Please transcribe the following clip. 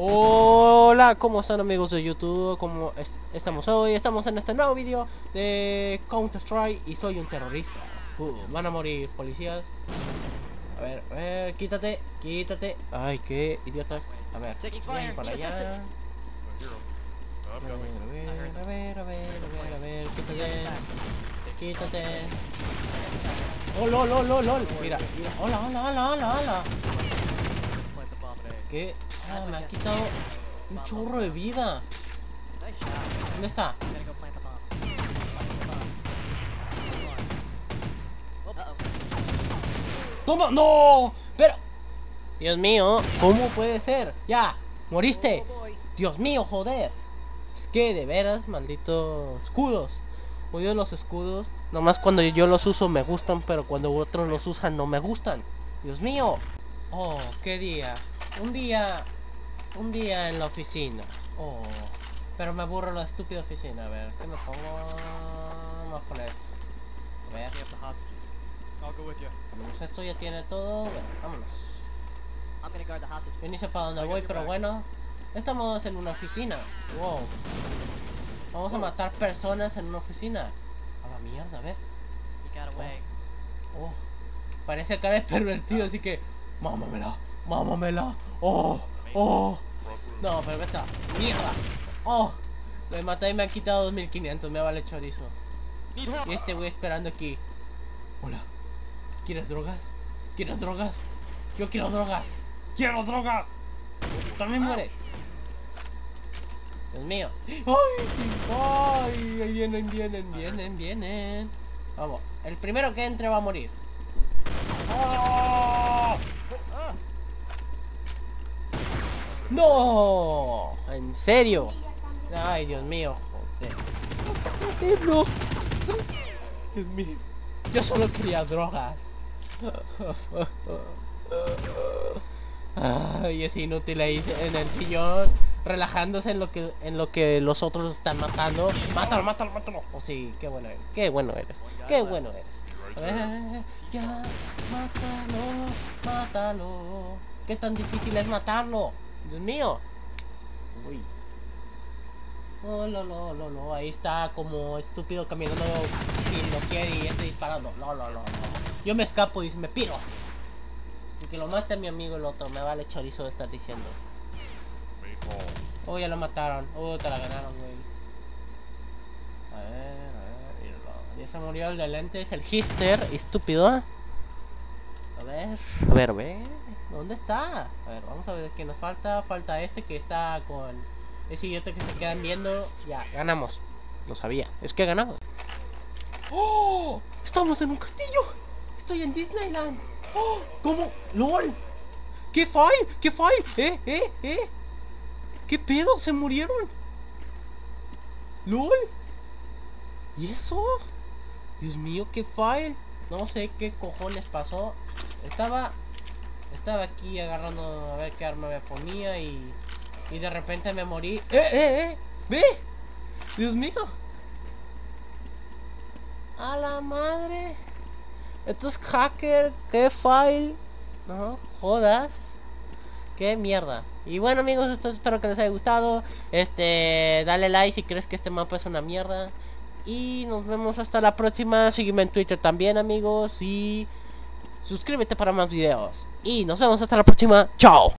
Hola, ¿cómo están amigos de YouTube? ¿Cómo est estamos hoy? Estamos en este nuevo vídeo de Counter Strike y soy un terrorista. Uh, van a morir policías. A ver, a ver, quítate, quítate. Ay, qué idiotas. A ver, ven para allá. A ver, a ver, a ver, a ver, a ver, a ver, quítate. Quítate. Oh, lol, lol, lol, lol. Mira, mira. Hola, hola, hola, hola, hola. ¿Qué? Me ha quitado un chorro de vida. ¿Dónde está? ¡Toma! ¡No! Pero... Dios mío, ¿cómo puede ser? ¡Ya! ¡Moriste! Dios mío, joder. Es que de veras, malditos escudos. Odio los escudos. Nomás cuando yo los uso me gustan, pero cuando otros los usan no me gustan. Dios mío. Oh, qué día. Un día... Un día en la oficina. Oh. Pero me aburro la estúpida oficina. A ver, ¿qué me pongo? Vamos a poner esto. A ver. With you. Pues esto ya tiene todo. Bueno, vámonos. I'm gonna guard the hostage. Yo ni sé para dónde voy, pero bueno. Estamos en una oficina. Wow. Vamos a matar personas en una oficina. A la mierda, a ver. Away. Oh. Parece cara de pervertido, así que... Mámamela, mámamela. Oh, oh. No, pero esta. Mierda. Oh. Me maté y me han quitado 2500. Me vale chorizo. Y este güey esperando aquí. Hola. ¿Quieres drogas? ¿Quieres drogas? Yo quiero drogas. ¡Quiero drogas! También muere. Dios mío. ¡Ay! ¡Ay! Vienen, vienen, vienen, vienen. Vamos. El primero que entre va a morir. ¡Ah! ¡No! ¿En serio? Ay, Dios mío. Joder. No. Dios mío. Yo solo quería drogas. Ay, es inútil ahí en el sillón relajándose en lo que en lo que los otros están matando. Mátalo, mátalo, mátalo. Oh, sí, qué bueno eres. Qué bueno eres. Qué bueno eres. Eh, ya, mátalo, mátalo. ¿Qué tan difícil es matarlo? Dios mío. Uy. Oh, lo, lo, lo, lo. Ahí está como estúpido caminando sin lo quiere y está disparando. No, no, no. Yo me escapo y me piro. Y que lo mate a mi amigo el otro. Me vale chorizo de estar diciendo. Oh, ya lo mataron. Oh, te la ganaron, güey. A ver, a ver. Ya se murió el de lentes, el hister, estúpido. A ver, a ver, ve. ¿Dónde está? A ver, vamos a ver qué nos falta. Falta este que está con ese idiota que se quedan viendo. Ya, ganamos. Lo sabía. Es que ganamos. ¡Oh! Estamos en un castillo. Estoy en Disneyland. ¡Oh! ¿Cómo? ¡LOL! ¿Qué file? ¿Qué file? ¿Eh? ¿Eh? ¿Eh? ¿Qué pedo? ¿Se murieron? ¿LOL? ¿Y eso? Dios mío, ¿qué file? No sé qué cojones pasó. Estaba... Estaba aquí agarrando a ver qué arma me ponía y... Y de repente me morí. ¡Eh, eh, eh! ¡Ve! ¡Dios mío! ¡A la madre! Esto es hacker. ¿Qué file? No, jodas. Qué mierda. Y bueno amigos, esto espero que les haya gustado. Este, dale like si crees que este mapa es una mierda. Y nos vemos hasta la próxima. Sígueme en Twitter también amigos. Y suscríbete para más videos. Y nos vemos hasta la próxima. Chao.